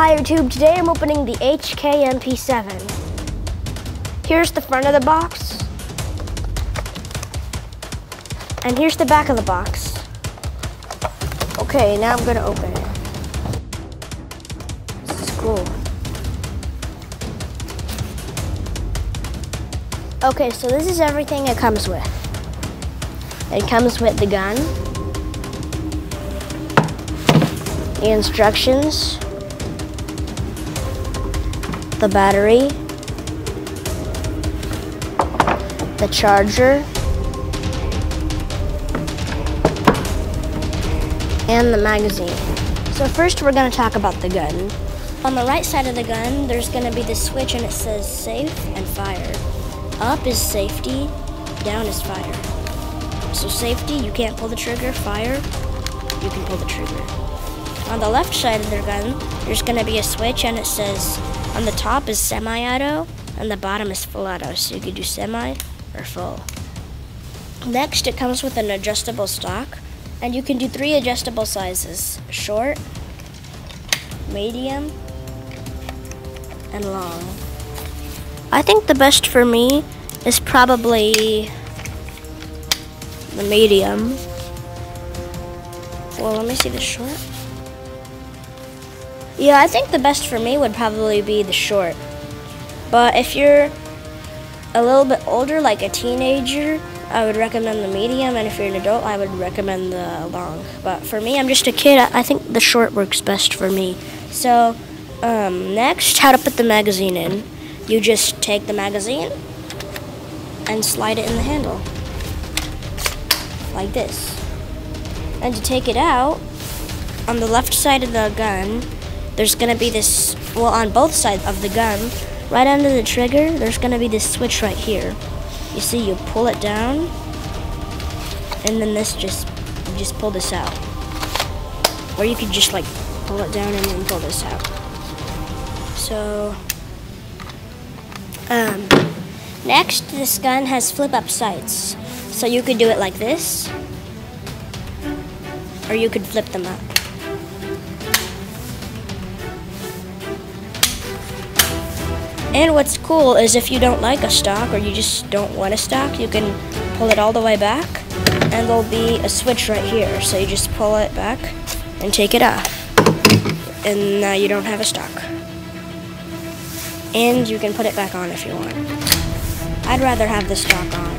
Hi YouTube, today I'm opening the HK MP7. Here's the front of the box. And here's the back of the box. Okay, now I'm gonna open it. This is cool. Okay, so this is everything it comes with. It comes with the gun, the instructions, the battery, the charger, and the magazine. So first we're gonna talk about the gun. On the right side of the gun, there's gonna be the switch and it says safe and fire. Up is safety, down is fire. So safety, you can't pull the trigger. Fire, you can pull the trigger. On the left side of the gun, there's gonna be a switch and it says on the top is semi-auto and the bottom is full auto. So you can do semi or full. Next, it comes with an adjustable stock and you can do three adjustable sizes, short, medium, and long. I think the best for me is probably the medium. Well, let me see the short. Yeah, I think the best for me would probably be the short. But if you're a little bit older, like a teenager, I would recommend the medium, and if you're an adult, I would recommend the long. But for me, I'm just a kid. I think the short works best for me. So, um, next, how to put the magazine in. You just take the magazine and slide it in the handle, like this. And to take it out, on the left side of the gun, there's gonna be this, well, on both sides of the gun, right under the trigger, there's gonna be this switch right here. You see, you pull it down, and then this just, you just pull this out. Or you could just like pull it down and then pull this out. So, um, next, this gun has flip up sights. So you could do it like this, or you could flip them up. And what's cool is if you don't like a stock or you just don't want a stock, you can pull it all the way back and there'll be a switch right here. So you just pull it back and take it off. And now you don't have a stock. And you can put it back on if you want. I'd rather have the stock on.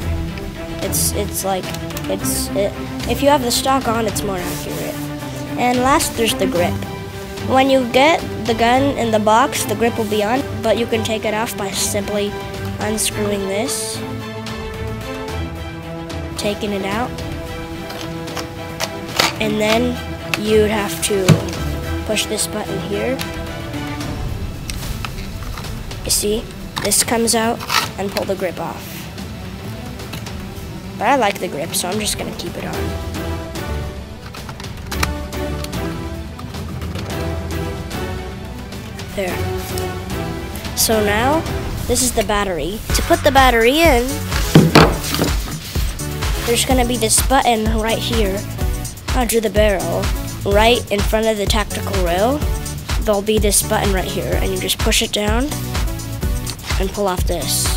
It's it's like it's it, if you have the stock on, it's more accurate. And last, there's the grip. When you get the gun in the box, the grip will be on, but you can take it off by simply unscrewing this, taking it out, and then you'd have to push this button here. You see, this comes out and pull the grip off. But I like the grip, so I'm just gonna keep it on. There. So now, this is the battery. To put the battery in, there's gonna be this button right here under the barrel, right in front of the tactical rail. There'll be this button right here, and you just push it down and pull off this.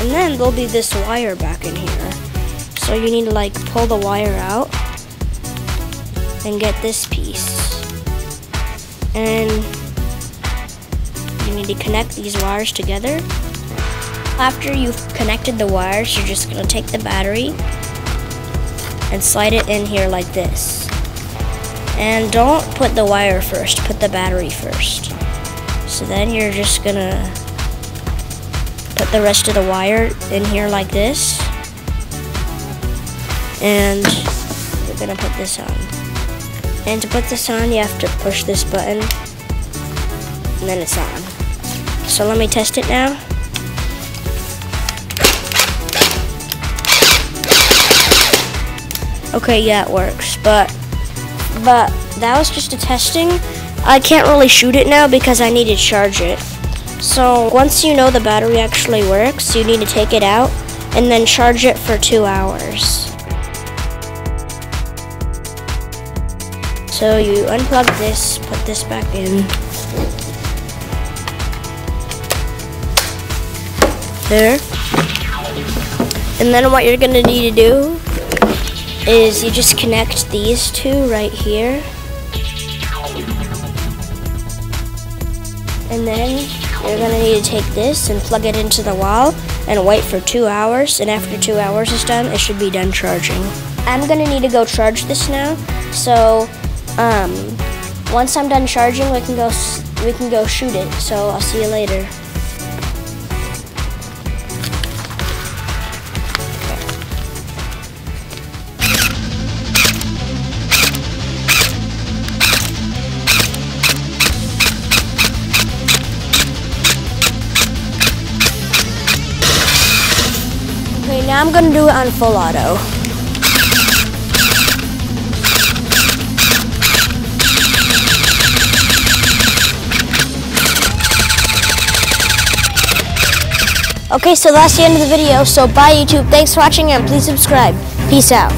And then there'll be this wire back in here. So you need to like pull the wire out and get this piece and you need to connect these wires together. After you've connected the wires, you're just going to take the battery and slide it in here like this. And don't put the wire first, put the battery first. So then you're just going to put the rest of the wire in here like this. And going to put this on. And to put this on, you have to push this button, and then it's on. So let me test it now. Okay, yeah, it works, but but that was just a testing. I can't really shoot it now because I need to charge it. So once you know the battery actually works, you need to take it out and then charge it for two hours. So you unplug this, put this back in. There. And then what you're gonna need to do is you just connect these two right here. And then you're gonna need to take this and plug it into the wall and wait for two hours. And after two hours is done, it should be done charging. I'm gonna need to go charge this now. So um, once I'm done charging, we can go we can go shoot it. So I'll see you later. Okay, now I'm gonna do it on full auto. Okay, so that's the end of the video. So bye YouTube. Thanks for watching and please subscribe. Peace out.